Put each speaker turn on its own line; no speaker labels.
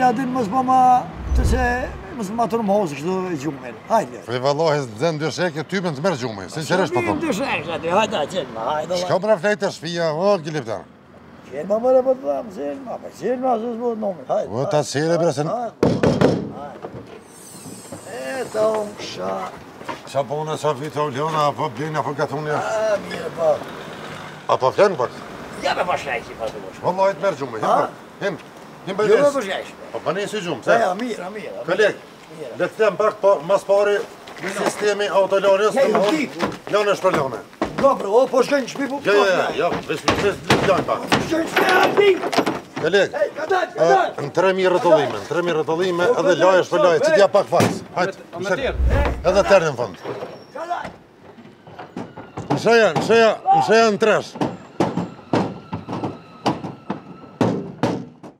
Ja din mos po të se mos ma të rmozë çdo e gjumë. Hajde.
Po vallahi zë dy që ty më të merr gjumë. Sinqerisht po. Ti ndyshë aty. Hajde atje, hajde. Çka pra po flet tash fia? O ti lëftar.
Je mama po po vëm se ma po si na zë zë në nome. Hajde. Vota
si e bëresin.
Hajde. E ton sha.
Sa po na sa vit oliona apo bën apo gatunia?
Ah, mirë po. Apo flet po. Ja me pashajti po.
Vallahi të merr gjumë. Ja. Hem. Një bëjtë. Një bëjtë. Po për po, po, një si gjumë, se? Po, ja, mirë, mirë. Kolek, le të them pak, për mas pari sistemi autolonjës. Ja, ju Lonë është për lonë. Dobro, o, po shkën që mi për Ja, jo, ja, jo, ja, jo, vesh më të lonë pak. Po shkën për
në
3.000 rëtëllime, në 3.000 rëtëllime, edhe lajë është për lojë, që t'ja pak fajs. Hajtë, edhe terë në fund. Në shëja, në shëja, në shëja në tresh.